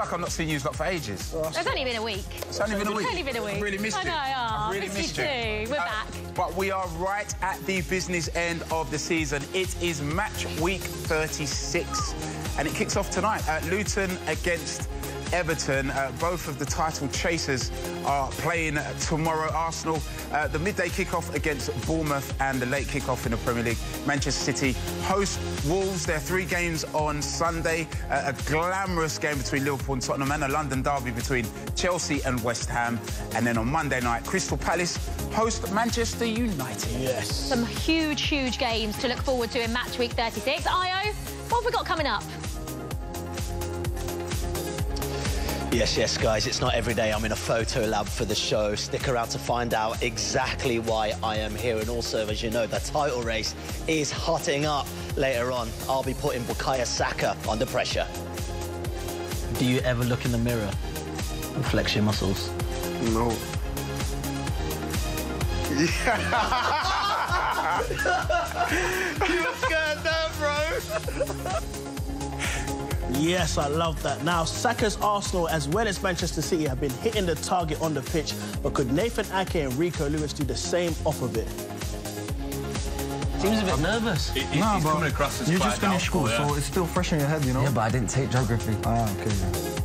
feels like I've not seen you lot for ages. It's only been a week. It's only been a week. It's only been a week. I've really missed I you. know, oh, I've really missed missed you you. too. We're Uh, back. But we are right at the business end of the season. It is match week 36, and it kicks off tonight at Luton against Everton. Uh, both of the title chasers are playing tomorrow. Arsenal, uh, the midday kickoff against Bournemouth, and the late kickoff in the Premier League. Manchester City host Wolves. There are three games on Sunday. Uh, a glamorous game between Liverpool and Tottenham, and a London derby between Chelsea and West Ham. And then on Monday night, Crystal Palace host Manchester United. Yes. Some huge, huge games to look forward to in match week 36. Io, what have we got coming up? Yes, yes, guys, it's not every day I'm in a photo lab for the show. Stick around to find out exactly why I am here. And also, as you know, the title race is hotting up later on. I'll be putting Bukayo Saka under pressure. Do you ever look in the mirror and flex your muscles? No. you scared there, bro? Yes, I love that. Now, Saka's Arsenal, as well as Manchester City, have been hitting the target on the pitch. But could Nathan Ake and Rico Lewis do the same off of it? Seems a bit nervous. It, it, Nah, it's but coming across as you quite just finished school, yeah. so it's still fresh in your head, you know? Yeah, but I didn't take geography. Ah, okay.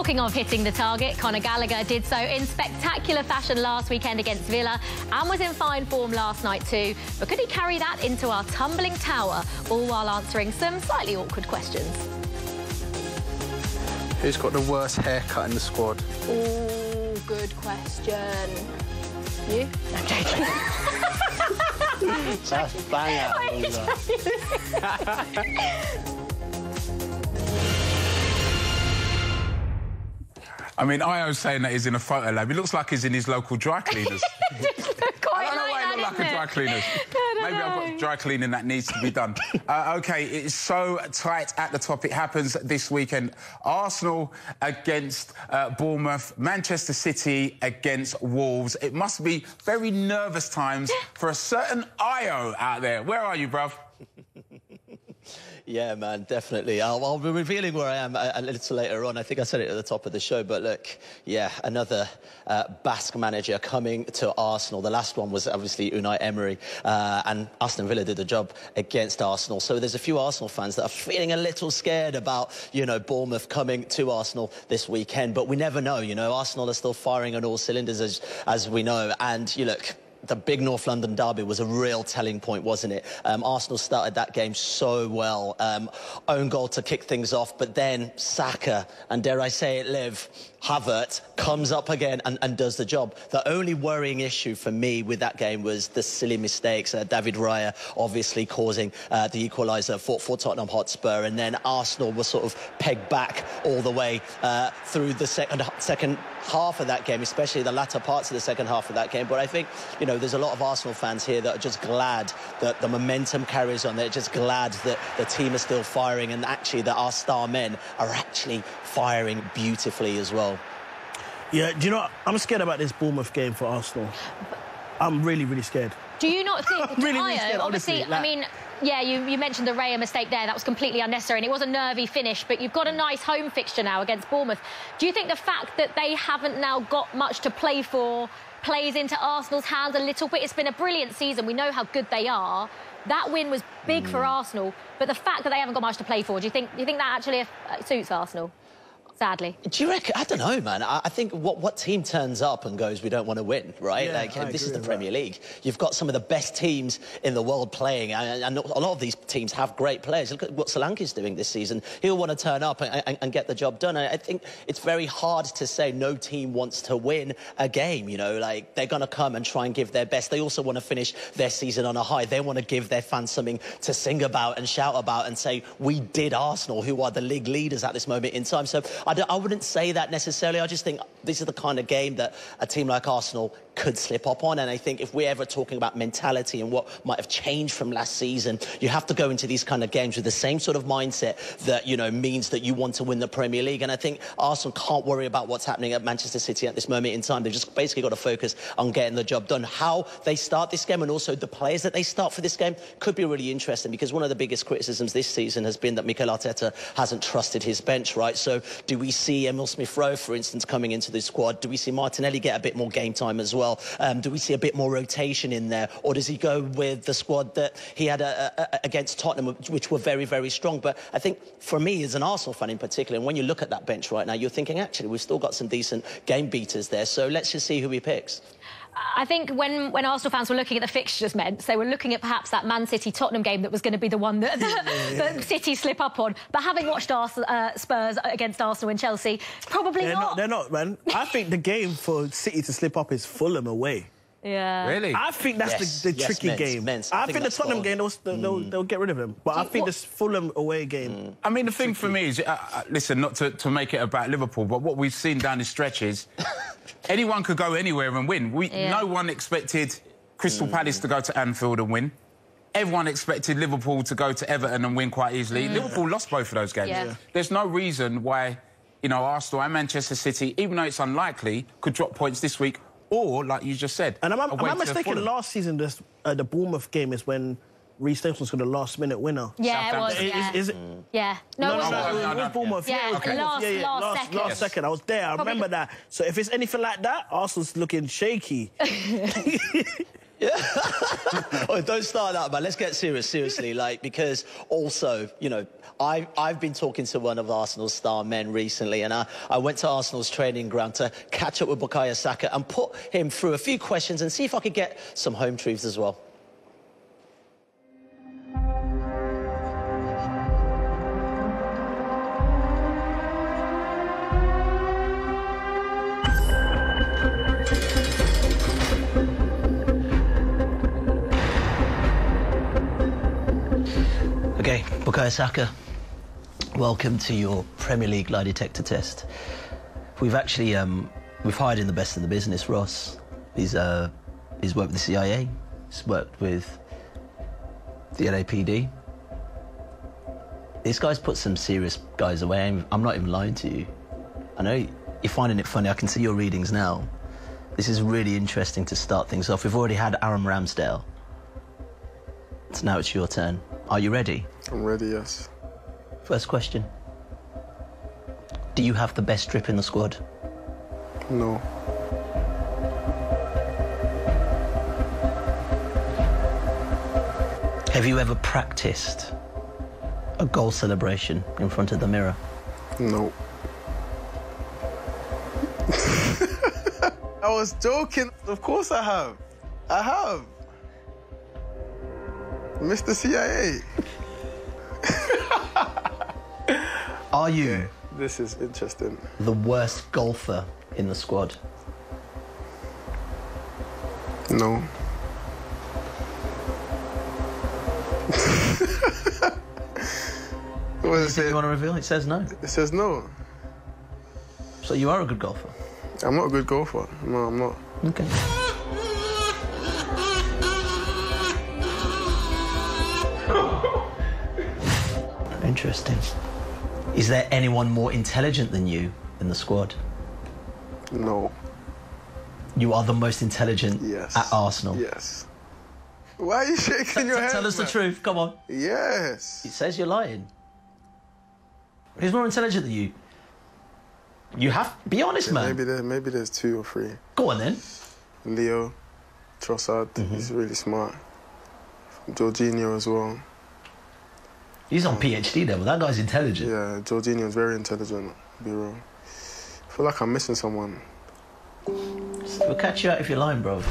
Talking of hitting the target, Conor Gallagher did so in spectacular fashion last weekend against Villa and was in fine form last night too. But could he carry that into our tumbling tower, all while answering some slightly awkward questions? Who's got the worst haircut in the squad? Oh, good question. You? I'm joking. That's bang I mean, Io's saying that he's in a photo lab. He looks like he's in his local dry cleaners. I don't know like why that, he look like a dry. I don't Maybe I've got dry cleaning that needs to be done. uh, okay, it's so tight at the top. It happens this weekend. Arsenal against uh, Bournemouth, Manchester City against Wolves. It must be very nervous times for a certain Io out there. Where are you, bruv? Yeah, man, definitely. I'll, I'll be revealing where I am a, a little later on. I think I said it at the top of the show, but look, yeah, another uh, Basque manager coming to Arsenal. The last one was obviously Unai Emery, uh, and Aston Villa did the job against Arsenal. So there's a few Arsenal fans that are feeling a little scared about, you know, Bournemouth coming to Arsenal this weekend. But we never know, you know. Arsenal are still firing on all cylinders, as, as we know. And you look, the big North London derby was a real telling point, wasn't it? Um, Arsenal started that game so well. Um, own goal to kick things off, but then Saka, and dare I say it, Liv, Havertz comes up again and, and does the job. The only worrying issue for me with that game was the silly mistakes. Uh, David Raya obviously causing uh, the equaliser for, for Tottenham Hotspur, and then Arsenal was sort of pegged back all the way uh, through the second second half of that game, especially the latter parts of the second half of that game. But I think, you know, there's a lot of Arsenal fans here that are just glad that the momentum carries on. They're just glad that the team is still firing and actually that our star men are actually firing beautifully as well. Yeah, do you know, what? I'm scared about this Bournemouth game for Arsenal. I'm really, really scared. Do you not think, Really, really Io, scared, obviously, honestly, I mean, yeah, you, you mentioned the Raya mistake there. That was completely unnecessary, and it was a nervy finish, but you've got a mm. nice home fixture now against Bournemouth. Do you think the fact that they haven't now got much to play for plays into Arsenal's hands a little bit? It's been a brilliant season. We know how good they are. That win was big for mm. Arsenal, but the fact that they haven't got much to play for, do you think, do you think that actually suits Arsenal? Sadly. Do you reckon? I don't know, man. I, I think what, what team turns up and goes, we don't want to win, right? Yeah, like, I this is the with Premier League. You've got some of the best teams in the world playing, and, and a lot of these teams have great players. Look at what Solanke's doing this season. He'll want to turn up and, and, and get the job done. I, I think it's very hard to say no team wants to win a game, you know? Like, they're going to come and try and give their best. They also want to finish their season on a high. They want to give their fans something to sing about and shout about and say, we did Arsenal, who are the league leaders at this moment in time. So I, I wouldn't say that necessarily. I just think this is the kind of game that a team like Arsenal could slip up on. And I think if we're ever talking about mentality and what might have changed from last season, you have to go into these kind of games with the same sort of mindset that, you know, means that you want to win the Premier League. And I think Arsenal can't worry about what's happening at Manchester City at this moment in time. They've just basically got to focus on getting the job done. How they start this game and also the players that they start for this game could be really interesting because one of the biggest criticisms this season has been that Mikel Arteta hasn't trusted his bench, right? So do we see Emile Smith Rowe, for instance, coming into the squad? Do we see Martinelli get a bit more game time as well? Um, do we see a bit more rotation in there? Or does he go with the squad that he had a, a, a, against Tottenham, which were very, very strong? But I think for me, as an Arsenal fan in particular, and when you look at that bench right now, you're thinking, actually, we've still got some decent game beaters there. So let's just see who he picks. I think when, when Arsenal fans were looking at the fixtures, meant they were looking at perhaps that Man City Tottenham game that was going to be the one that, that, that City slip up on. But having watched Arsenal, uh, Spurs against Arsenal and Chelsea, probably They're not. not. They're not, man. I think the game for City to slip up is Fulham away. Yeah. Really? I think that's Yes, the, the yes, tricky Mens, game. Mens. I I, think think, the that's Tottenham spot game, they'll, they'll, Mm. they'll get rid of him. But I think what- this Fulham away game. I mean, the thing for me is, uh, uh, listen, not to, to make it about Liverpool, but what we've seen down the stretch is anyone could go anywhere and win. We, Yeah. No one expected Crystal Palace to go to Anfield and win. Everyone expected Liverpool to go to Everton and win quite easily. Liverpool lost both of those games. Yeah. Yeah. There's no reason why, you know, Arsenal and Manchester City, even though it's unlikely, could drop points this week. Or, like you just said, And am I, am I mistaken? Last season, this, uh, the Bournemouth game is when Reiss Nelson scored the last minute winner. Yeah, it was. Yeah. Is, is it? yeah. No, No, it no, wasn't. no, no, no, no. Bournemouth. Yeah, it okay. Last- yeah, yeah, last last, second. last Yes. second. I was there. I Probably- remember that. So if it's anything like that, Arsenal's looking shaky. oh, don't start that, man. Let's get serious, seriously. Like, because also, you know, I, I've been talking to one of Arsenal's star men recently, and I, I went to Arsenal's training ground to catch up with Bukayo Saka and put him through a few questions and see if I could get some home truths as well. Bukayo Saka, welcome to your Premier League lie detector test. We've actually um, we've hired in the best in the business, Ross. He's uh, he's worked with the CIA. He's worked with the LAPD. This guy's put some serious guys away. I'm, I'm not even lying to you. I know you're finding it funny. I can see your readings now. This is really interesting to start things off. We've already had Aaron Ramsdale. So now it's your turn. Are you ready? I'm ready, yes. First question. Do you have the best strip in the squad? No. Have you ever practiced a goal celebration in front of the mirror? No. I was joking. Of course I have. I have. Mr. CIA. Are you This is interesting. the worst golfer in the squad? No. what does it You say? want to reveal? It says no. It says no. So you are a good golfer. I'm not a good golfer. No, I'm not. Okay. Interesting. Is there anyone more intelligent than you in the squad? No. You are the most intelligent Yes. at Arsenal. Yes. Why are you shaking your head? Tell us the truth. Come on. Yes. It says you're lying. Who's more intelligent than you? You have be honest, man. Maybe there, maybe there's two or three. Go on then. Leo, Trossard, Mm-hmm. he's really smart. Jorginho as well. He's on PhD level. That guy's intelligent. Yeah, Jorginho is very intelligent. Be real. I feel like I'm missing someone. We'll catch you out if you're lying, bro.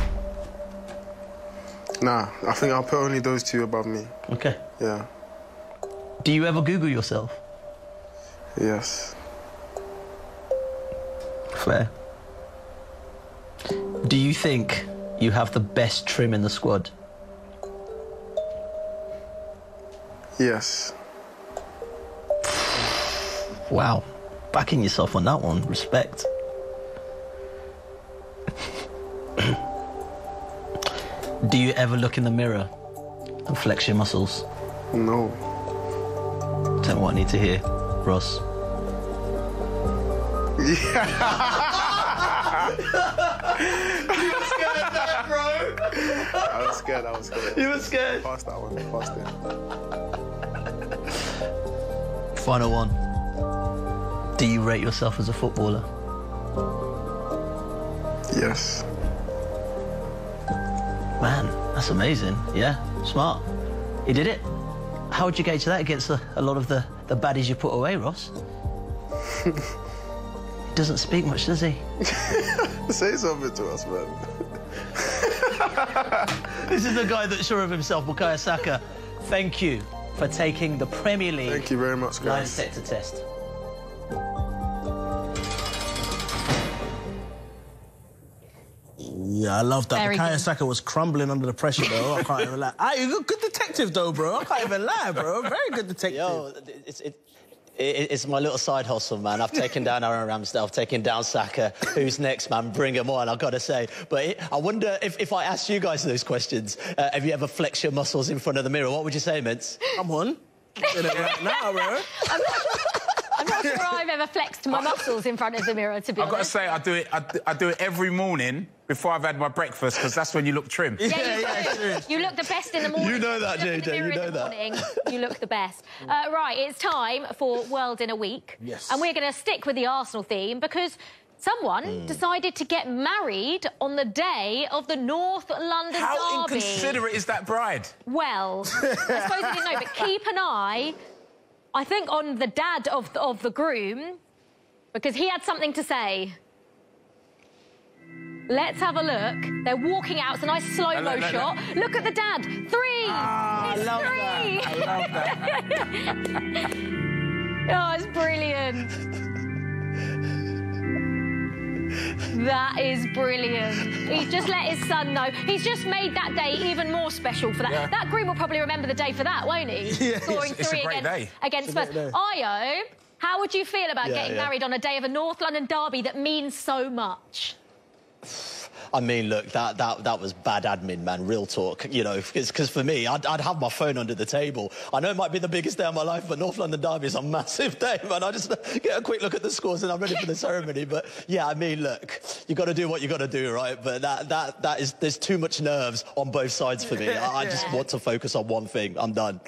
Nah, I think I'll put only those two above me. Okay. Yeah. Do you ever Google yourself? Yes. Fair. Do you think you have the best trim in the squad? Yes. Wow. Backing yourself on that one. Respect. Do you ever look in the mirror and flex your muscles? No. Tell me what I need to hear, Ross. Yeah. I was scared. I was scared. You were scared. Past that one. Past it. Final one. Do you rate yourself as a footballer? Yes. Man, that's amazing. Yeah, smart. He did it. How would you gauge that against a, a lot of the, the baddies you put away, Ross? he doesn't speak much, does he? Say something to us, man. This is the guy that's sure of himself, Bukayo Saka. Thank you for taking the Premier League Thank you very much, line guys. set to test. Yeah, I love that. Very Bukayo good. Saka was crumbling under the pressure, though. I can't even lie. You're a good detective, though, bro. I can't even lie, bro. Very good detective. Yo, it's, it, it, it's my little side hustle, man. I've taken down Aaron Ramsdale, I've taken down Saka. Who's next, man? Bring him on, I've got to say. But it, I wonder if, if I asked you guys those questions, uh, have you ever flexed your muscles in front of the mirror? What would you say, Mints? Come on. In it right now, bro. I'm not sure I've ever flexed my muscles in front of the mirror, to be I've got to say, I do it. I do, I do it every morning before I've had my breakfast because that's when you look trim. Yeah, you, Yeah, do. yeah, you look the best in the morning. You know that, look in the JJ, you mirror in know the that. morning, You look the best. Uh, right, it's time for World in a Week. Yes. And we're going to stick with the Arsenal theme because someone Hmm. decided to get married on the day of the North London How derby. inconsiderate is that bride? Well, I suppose I didn't know, but keep an eye, I think, on the dad of the, of the groom because he had something to say. Let's have a look. They're walking out. It's a nice slow mo look, look, shot. Look at the dad. Three. Ah, I love three. that. I love that. Oh, it's brilliant. That is brilliant. He's just let his son know. He's just made that day even more special for that. Yeah. That groom will probably remember the day for that, won't he? Yeah. Scoring It's a three against, against It's Spurs. Io, how would you feel about Yeah, getting yeah. married on a day of a North London derby that means so much? I mean, look, that, that, that was bad admin, man, real talk, you know, because for me, I'd, I'd have my phone under the table. I know it might be the biggest day of my life, but North London Derby is a massive day, man. I just get a quick look at the scores and I'm ready for the ceremony. But yeah, I mean, look, you got to do what you got to do, right? But that, that, that is, there's too much nerves on both sides for me. I, I just want to focus on one thing. I'm done.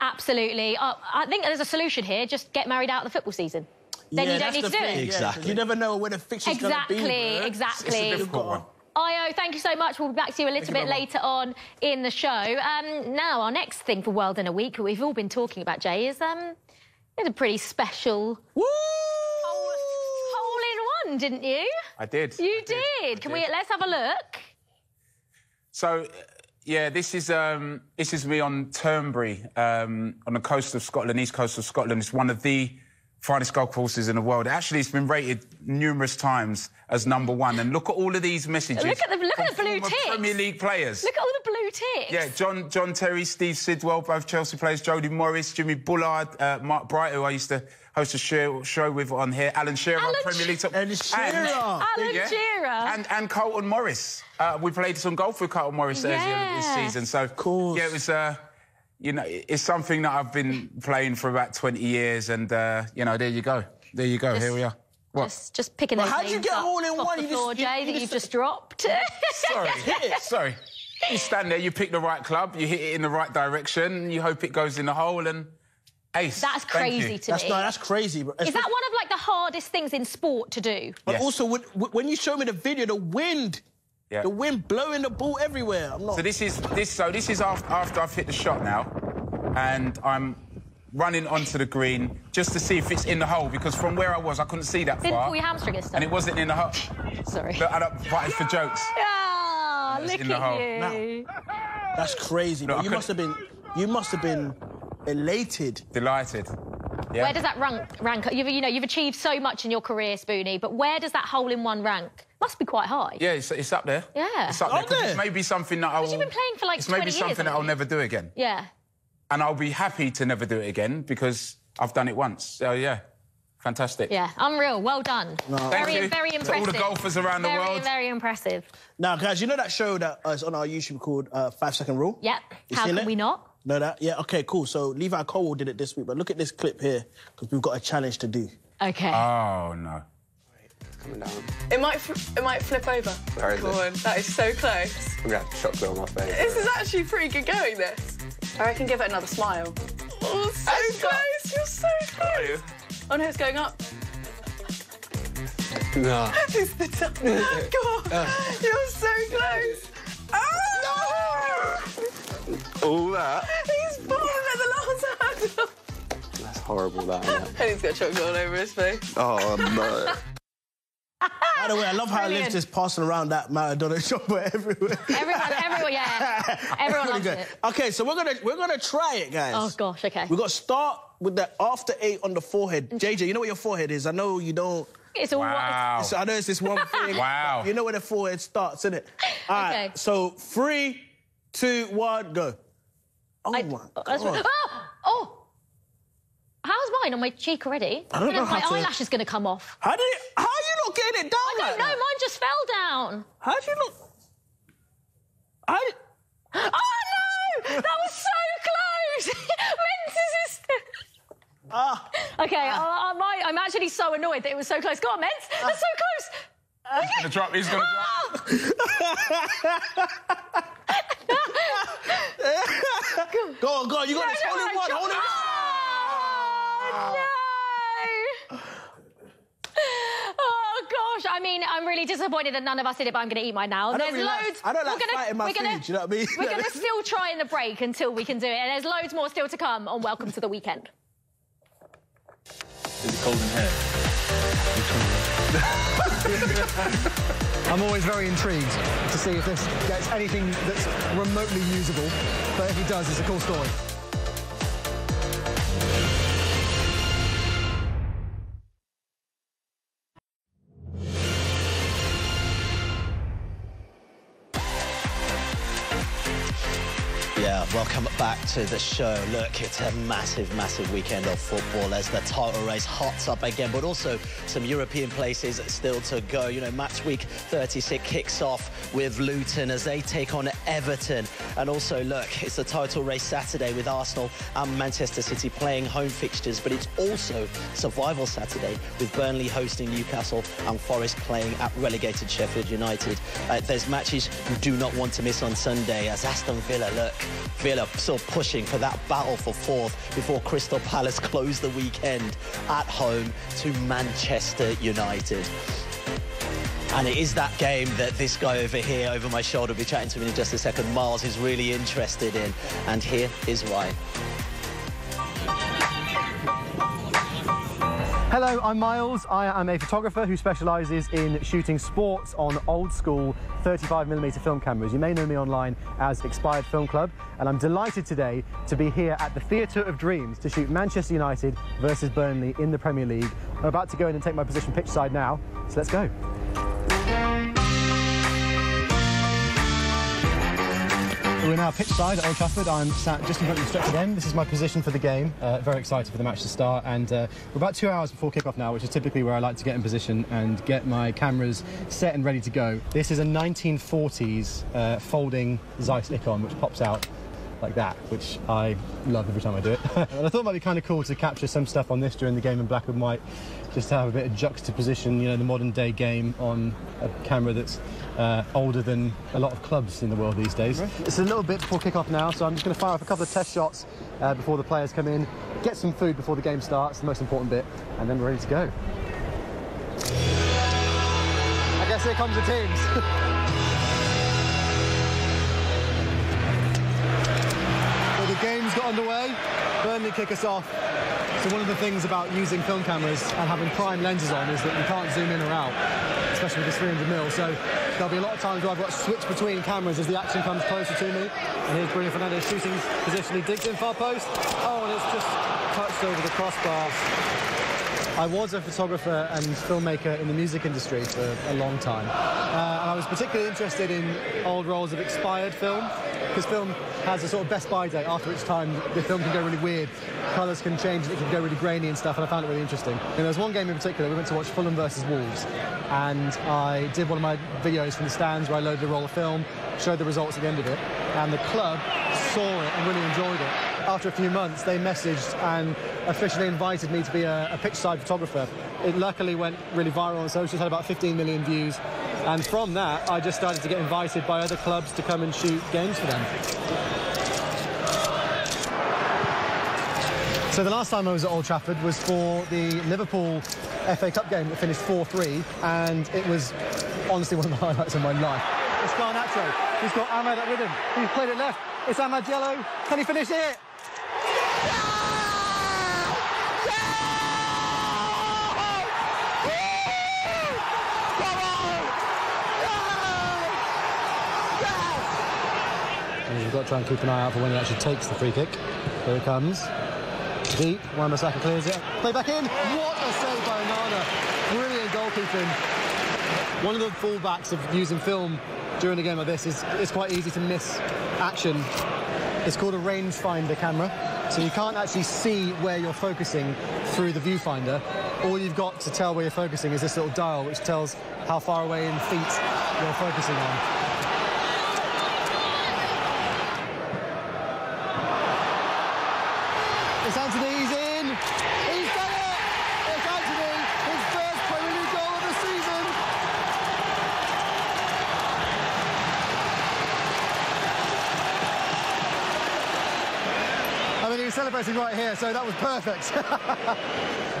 Absolutely. Uh, I think there's a solution here. Just get married out of the football season. Then Yeah, you don't need to the do thing, it. Exactly. You never know where the fixture's going to be. Exactly, bro. exactly. It's a difficult one. Io, thank you so much. We'll be back to you a little you bit very later on in the show. Um, now, our next thing for World in a Week, we've all been talking about, Jay, is um, it's a pretty special Woo! hole, hole in one, didn't you? I did. You I did. I Can we? Let's have a look. So, uh, yeah, this is um, this is me on Turnberry, um, on the coast of Scotland, east coast of Scotland. It's one of the finest golf courses in the world. Actually, it's been rated numerous times as number one. And look at all of these messages. Look at the- look at the blue former ticks. Premier League players. Look at all the blue ticks. Yeah, John John Terry, Steve Sidwell, both Chelsea players, Jody Morris, Jimmy Bullard, uh, Mark Bright, who I used to host a show, show with on here, Alan Shearer, Alan Premier League top. Alan Shearer. Alan Shearer. And, and Colton Morris. Uh, we played some golf with Colton Morris earlier this season. So, of course. yeah, it was, uh, you know, it's something that I've been playing for about 20 years. And, uh, you know, there you go. There you go. Just- Here we are. What? Just, just picking Well, those how'd you get up all in off one? The You just- floor, you- Jay, you that you just- just dropped. Sorry. Sorry. You stand there, you pick the right club, you hit it in the right direction, you hope it goes in the hole, and ace. That's crazy to That's, me. no, that's crazy, bro. Is that one of like the hardest things in sport to do? But Yes. also, when, when you show me the video, the wind, Yeah. the wind blowing the ball everywhere. I'm not. So this is this. So this is after, after I've hit the shot now, and I'm running onto the green just to see if it's in the hole because from where I was I couldn't see that Didn't far, pull your hamstring and stuff. and it wasn't in the hole. Sorry. But I don't, but it's for jokes. Ah, It's look in the at hole. you. That's crazy. No, bro. I you must have been. You must have been elated. Delighted. Yeah. Where does that rank? Rank? You've, you know, you've achieved so much in your career, Spoonie, but where does that hole in one rank? Must be quite high. Yeah, it's, it's up there. Yeah. It's up there. There? It's maybe something that I'll. you've been playing for, like, It's maybe 20 years, something that haven't I'll you? never do again, Yeah. and I'll be happy to never do it again because I've done it once. So yeah, Fantastic. Yeah, unreal. Well done. Thank very, you very to impressive. all the golfers around the very, world. Very impressive. Now, guys, you know that show that is on our YouTube called uh, Five Second Rule? Yep. You How seen can it? we not? Know that? Yeah. Okay. Cool. So Levi Cole did it this week, but look at this clip here because we've got a challenge to do. Okay. Oh, no. Coming down. It might fl- it might flip over. Where is Come it? on, that is so close. I'm gonna have chocolate on my face. This is actually pretty good going. This. I reckon give it another smile. Oh, so close! You're so close. Oh no, it's going up. No. It's the top. Oh, God, uh. you're so close. Oh! No! Ah! All that? He's fallen at the last hurdle. That's horrible, that. Isn't it? And he's got chocolate all over his face. Oh, no. By the way, I love how Liv's Brilliant. just passing around that Maradona chocolate everywhere. Everyone, everyone, yeah. Everyone Really loves good. it. Okay, so we're gonna we're gonna try it, guys. Oh gosh. Okay. We're gonna start with the after eight on the forehead. Mm. JJ, you know what your forehead is? I know you don't. It's all. Wow. So I know it's this one thing. Wow. You know where the forehead starts, isn't it? All right. Okay. So three, two, one, go. Oh I- my oh, that's god. what- oh, oh. How's mine on my cheek already? I don't know my to- eyelash is going to come off. How did it, how are you not getting it down I don't like know. that? Mine just fell down. How did you not? I... Oh no! That was so close. Men's assistant. ah. Okay, I, I, I'm actually so annoyed that it was so close. Go on, Men's. That's so close. He's gonna drop. He's gonna drop. Go on, go on. You got this. No, Hold no, it one. Hold it. Oh, no. Oh gosh, I mean, I'm really disappointed that none of us did it, but I'm going to eat mine now. I There's really like- loads. I don't we're like gonna, fighting my we're gonna, food, do you know what I mean? We're going to still try in the break until we can do it, and there's loads more still to come on Welcome to the Weekend. Is it cold in here? I'm always very intrigued to see if this gets anything that's remotely usable. But if it does, it's a cool story. Welcome back to the show. Look, it's a massive, massive weekend of football as the title race hots up again, but also some European places still to go. You know, match week 36 kicks off with Luton as they take on Everton. And also, look, it's the title race Saturday with Arsenal and Manchester City playing home fixtures, but it's also Survival Saturday with Burnley hosting Newcastle and Forest playing at relegated Sheffield United. Uh, there's matches you do not want to miss on Sunday as Aston Villa, look, Villa still pushing for that battle for fourth before Crystal Palace close the weekend at home to Manchester United. And it is that game that this guy over here, over my shoulder, will be chatting to me in just a second, Miles, is really interested in. And here is why. Hello, I'm Miles. I am a photographer who specialises in shooting sports on old school 35mm film cameras. You may know me online as Expired Film Club, and I'm delighted today to be here at the Theatre of Dreams to shoot Manchester United versus Burnley in the Premier League. I'm about to go in and take my position pitch side now, so let's go. We're now pitch side at Old Trafford. I'm sat just in front of the Stretford End. This is my position for the game. Uh, very excited for the match to start. And uh, we're about two hours before kickoff now, which is typically where I like to get in position and get my cameras set and ready to go. This is a 1940s uh, folding Zeiss Ikon, which pops out like that, which I love every time I do it. and I thought it might be kind of cool to capture some stuff on this during the game in black and white, just to have a bit of juxtaposition, you know, the modern day game on a camera that's uh, older than a lot of clubs in the world these days. It's a little bit before kick-off now, so I'm just going to fire off a couple of test shots uh, before the players come in, get some food before the game starts, the most important bit, and then we're ready to go. I guess here comes the teams. The game's got underway. Burnley kick us off. So one of the things about using film cameras and having prime lenses on is that you can't zoom in or out, especially with this 300 mil. So there'll be a lot of times where I've got to switch between cameras as the action comes closer to me. And here's Bruno Fernandes shooting position. He digs in far post. Oh, and it's just touched over the crossbar. I was a photographer and filmmaker in the music industry for a long time. Uh, and I was particularly interested in old rolls of expired film, because film has a sort of best by date after which time the film can go really weird. Colours can change, it can go really grainy and stuff, and I found it really interesting. And there was one game in particular, we went to watch Fulham versus Wolves, and I did one of my videos from the stands where I loaded a roll of film, showed the results at the end of it, and the club saw it and really enjoyed it. After a few months, they messaged and officially invited me to be a, a pitch side photographer. It luckily went really viral on socials, had about 15 million views. And from that, I just started to get invited by other clubs to come and shoot games for them. So the last time I was at Old Trafford was for the Liverpool FA Cup game that finished 4-3, and it was honestly one of the highlights of my life. It's Garnacho. He's got Amad with him. He's played it left. It's Amad Diallo. Can he finish it? Got to try and keep an eye out for when he actually takes the free kick. Here it comes. Deep. Wan-Bissaka clears it. Play back in. What a save by Onana. Brilliant goalkeeping. One of the fallbacks of using film during a game like this is it's quite easy to miss action. It's called a rangefinder camera. So you can't actually see where you're focusing through the viewfinder. All you've got to tell where you're focusing is this little dial which tells how far away in feet you're focusing on. It's Antony, he's in. He's done it! It's Antony, his first Premier League goal of the season. I mean, he was celebrating right here, so that was perfect.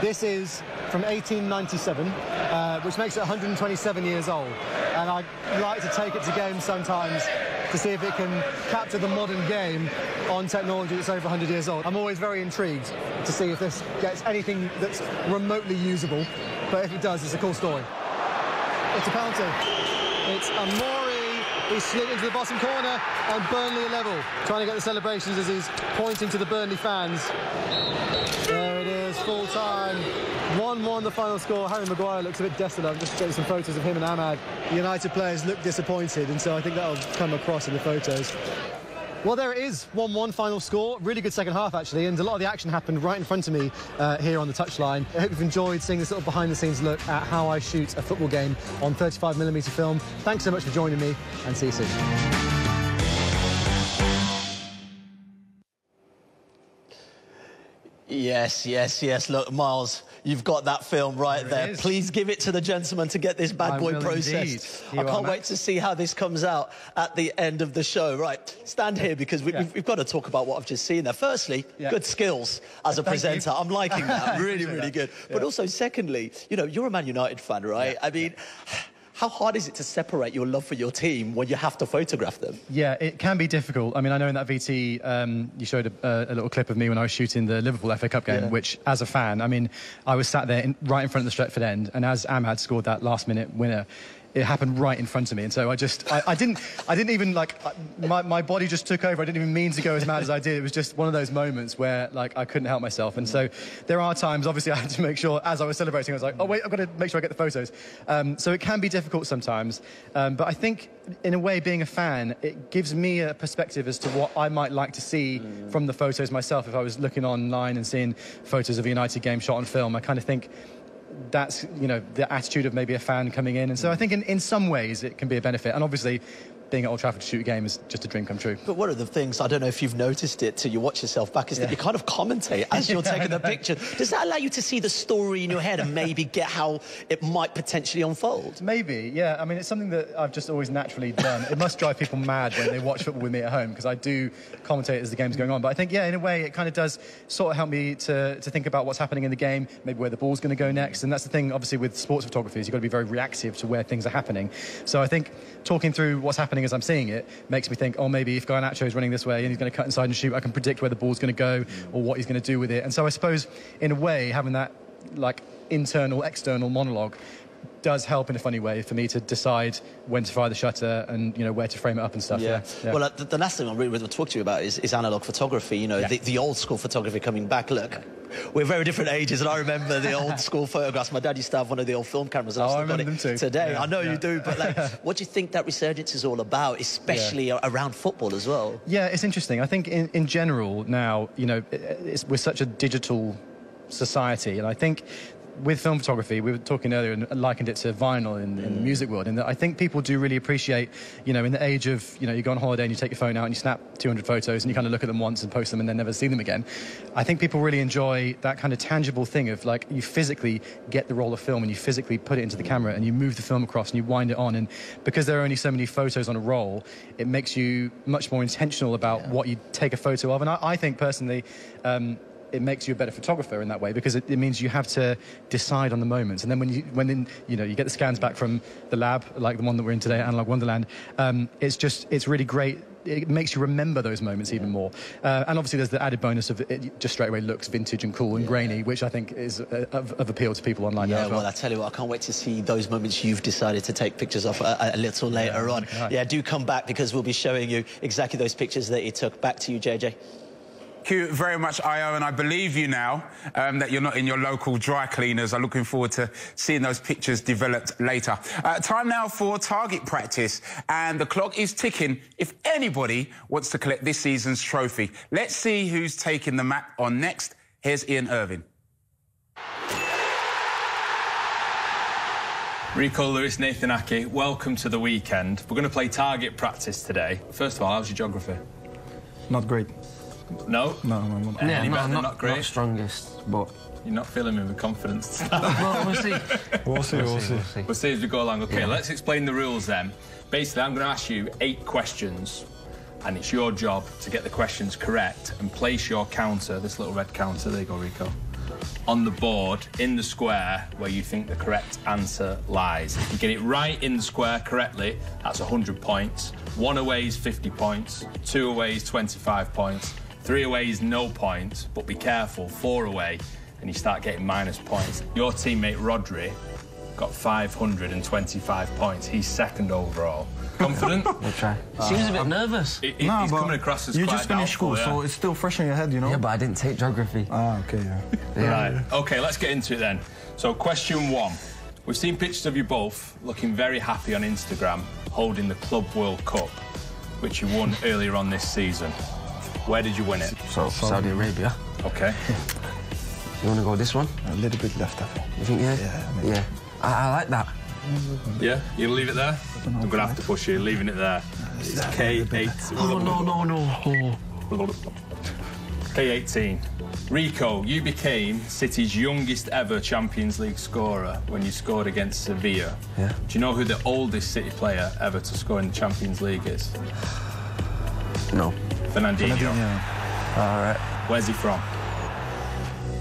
this is from 1897, uh, which makes it 127 years old. And I like to take it to games sometimes to see if it can capture the modern game on technology that's over 100 years old. I'm always very intrigued to see if this gets anything that's remotely usable, but if it does, it's a cool story. It's a penalty. It's Amdouni. He's slid into the bottom corner and Burnley level. Trying to get the celebrations as he's pointing to the Burnley fans. There it is, full time. 1-1 the final score. Harry Maguire looks a bit desolate. I'm just getting some photos of him and Amad. The United players look disappointed, and so I think that'll come across in the photos. Well, there it is, 1-1 final score. Really good second half, actually, and a lot of the action happened right in front of me uh, here on the touchline. I hope you've enjoyed seeing this little behind-the-scenes look at how I shoot a football game on 35mm film. Thanks so much for joining me, and see you soon. Yes, yes, yes. Look, Miles, you've got that film right There there. Please give it to the gentleman to get this bad I boy processed. I can't wait to see how this comes out at the end of the show. Right, stand here because we, Yeah. we've got to talk about what I've just seen there. Firstly, Yeah. good skills as a Thank you. presenter. I'm liking that. really, really good. But also, secondly, you know, you're a Man United fan, right? I mean, how hard is it to separate your love for your team when you have to photograph them? Yeah, it can be difficult. I mean, I know in that VT, um, you showed a, a little clip of me when I was shooting the Liverpool FA Cup game, Yeah. which, as a fan, I mean, I was sat there in, right in front of the Stretford end, and as Amad scored that last-minute winner, it happened right in front of me, and so I just, I, I didn't, I didn't even like, my, my body just took over. I didn't even mean to go as mad as I did. It was just one of those moments where, like, I couldn't help myself, and so there are times, obviously, I had to make sure as I was celebrating, I was like, oh wait, I've got to make sure I get the photos. Um, so it can be difficult sometimes, um, but I think, in a way, being a fan, it gives me a perspective as to what I might like to see from the photos myself. If I was looking online and seeing photos of a United game shot on film, I kind of think that's you know the attitude of maybe a fan coming in, and so I think in, in some ways it can be a benefit. And obviously, being at Old Trafford to shoot a game is just a dream come true. But one of the things, I don't know if you've noticed it till you watch yourself back, is that you kind of commentate as you're taking the picture. Does that allow you to see the story in your head and maybe get how it might potentially unfold? Maybe, yeah. I mean, it's something that I've just always naturally done. It must drive people mad when they watch football with me at home because I do commentate as the game's going on. But I think, yeah, in a way, it kind of does sort of help me to, to think about what's happening in the game, maybe where the ball's going to go next. And that's the thing, obviously, with sports photography is you've got to be very reactive to where things are happening. So I think talking through what's happening as I'm seeing it makes me think, oh, maybe if Garnacho is running this way and he's going to cut inside and shoot, I can predict where the ball's going to go or what he's going to do with it. And so I suppose, in a way, having that like internal, external monologue does help in a funny way for me to decide when to fire the shutter and you know where to frame it up and stuff. Yeah. yeah. Well, uh, the, the last thing I really want to talk to you about is, is analog photography. You know, Yeah. the, the old school photography coming back. Look, we're very different ages, and I remember the old school photographs. My dad used to have one of the old film cameras. And Oh, got remember it them too. Today, Yeah, I know you do, but like, what do you think that resurgence is all about, especially around football as well? Yeah, it's interesting. I think in, in general now, you know, it's, we're such a digital society, and I think with film photography, we were talking earlier and likened it to vinyl in, in the music world, and I think people do really appreciate, you know, in the age of, you know, you go on holiday and you take your phone out and you snap 200 photos and you kind of look at them once and post them and then never see them again. I think people really enjoy that kind of tangible thing of like you physically get the roll of film and you physically put it into the camera and you move the film across and you wind it on, and because there are only so many photos on a roll, it makes you much more intentional about what you take a photo of, and I, I think personally. Um, it makes you a better photographer in that way because it, it means you have to decide on the moments. And then when you when then, you know you get the scans back from the lab, like the one that we're in today, Analog Wonderland, um, it's just it's really great. It makes you remember those moments even more. Uh, and obviously, there's the added bonus of it just straight away looks vintage and cool and grainy, which I think is uh, of, of appeal to people online Yeah, as well, well. I tell you what, I can't wait to see those moments you've decided to take pictures of a, a little later on. right. Yeah, do come back because we'll be showing you exactly those pictures that you took. Back to you, JJ. Thank you very much, Io, and I believe you now um, that you're not in your local dry cleaners. I'm looking forward to seeing those pictures developed later. Uh, time now for target practice, and the clock is ticking if anybody wants to collect this season's trophy. Let's see who's taking the map on next. Here's Ian Irving. Rico Lewis, Nathan Ake, welcome to the weekend. We're going to play target practice today. First of all, how's your geography? Not great. No? No, no, no. Any Yeah, better no, than not- not great? not strongest, but You're not filling me with confidence. well, we'll see. We'll see, we'll see. We'll see as we go along. Okay, Yeah. let's explain the rules then. Basically, I'm going to ask you eight questions, and it's your job to get the questions correct and place your counter, this little red counter, there you go, Rico, on the board in the square where you think the correct answer lies. If you get it right in the square correctly, that's 100 points. One away is 50 points. Two away is 25 points. Three away is no points, but be careful, four away, and you start getting minus points. Your teammate Rodri got 525 points. He's second overall. Confident? We'll try. Seems a bit nervous. He- he- he's coming across as you quite just finished school, yeah. so it's still fresh in your head, you know. Yeah, but I didn't take geography. Ah, okay, yeah. Right. Okay, let's get into it then. So, question one. We've seen pictures of you both looking very happy on Instagram holding the Club World Cup, which you won earlier on this season. Where did you win it? So, Saudi Arabia. Okay. You want to go this one? A little bit left, I think. You think, yeah? Yeah, maybe. Yeah. I, I like that. Yeah? You gonna leave it there? I'm going to have to push you, leaving it there. It's K8. Oh, no, no, no. Oh. K18. Rico, you became City's youngest ever Champions League scorer when you scored against Sevilla. Yeah. Do you know who the oldest City player ever to score in the Champions League is? No. Fernandinho. Yeah. All right. Where's he from?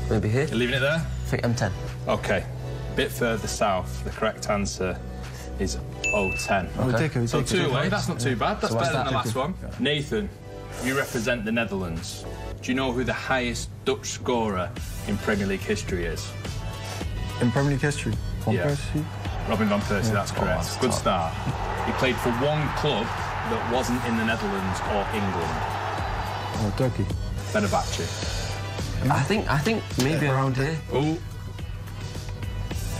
Maybe here? You leaving it there? I think M10. Okay. A bit further south, the correct answer is 010. Oh, we take so two away, that's not too bad. That's So what's better than the last one. Nathan, you represent the Netherlands. Do you know who the highest Dutch scorer in Premier League history is? In Premier League history, Van Yeah. Persie. Robin van Persie, that's Oh, correct. that's Good tough. start. He played for one club that wasn't in the Netherlands or England. Oh, Turkey. Fenerbahce. I think, I think maybe around here. Oh,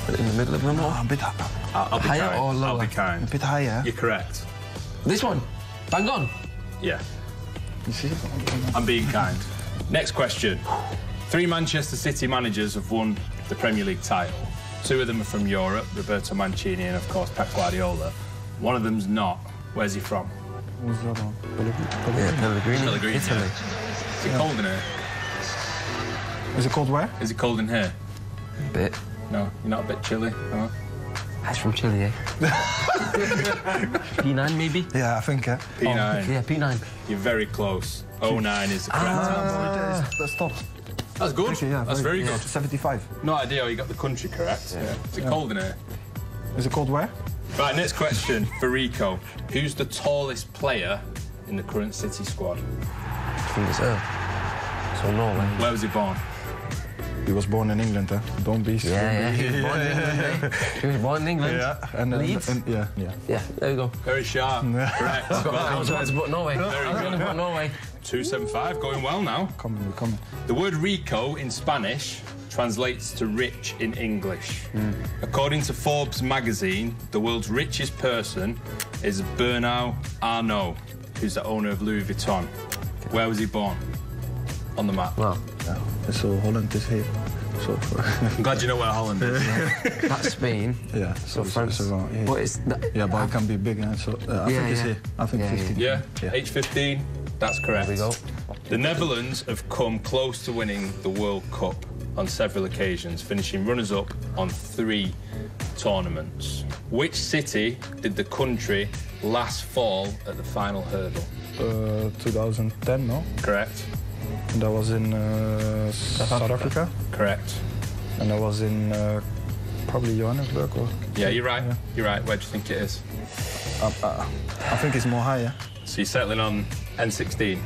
in the middle of them all. Ah, a bit, a I'll, I'll be Higher kind. or I'll be kind. bit higher. You're correct. This one. Bang on. Yeah. You see? I'm being kind. Next question. Three Manchester City managers have won the Premier League title. Two of them are from Europe, Roberto Mancini and, of course, Pep Guardiola. One of them's not. Where's he from? Who's the other one? Yeah, Pellegrini. Pellegrini, Italy. yeah. Is it cold in here? Is it cold where? Is it cold in here? A Bit. No, you're not a bit chilly? No? That's from Chile, eh? P9 maybe? Yeah, I think, yeah. P9. Yeah, P9. You're very close. 09 is the correct answer. Uh, stop. That's good. Okay, yeah, That's very yeah. good. 75. No idea how you got the country correct. Yeah. Is it cold in here? Is it cold where? Right, next question for Rico. Who's the tallest player in the current City squad? I think it's Earl. So Norway. Where was he born? He was born in England, huh? Don't be. Yeah, yeah. He was born in England. eh? He was born in England. Yeah, and, and, Leeds. and yeah, yeah. Yeah, there you go. Very sharp. Correct. I was about to put Norway. I was going to put Norway. 275, going well now. Coming, coming. The word rico in Spanish translates to rich in English. According to Forbes magazine, the world's richest person is Bernard Arnault, who's the owner of Louis Vuitton. Where was he born? On the map. Well, Yeah. So Holland is here. So I'm glad you know where Holland is. that's Spain. yeah. So So, France. So, around here. But it's that, yeah, but it can be big. Huh? So uh, I Yeah, think it's yeah. here. I think Yeah, 15. Yeah, Yeah. H15, that's correct. There we go. The Netherlands have come close to winning the World Cup on several occasions, finishing runners-up on three tournaments. Which city did the country last fall at the final hurdle? Uh, 2010, no? Correct. And that was in uh, South Africa. Correct. And that was in uh, probably Johannesburg or. Yeah, you're right. You're right. Where do you think it is? Uh, uh, I think it's more higher. So you're settling on N16.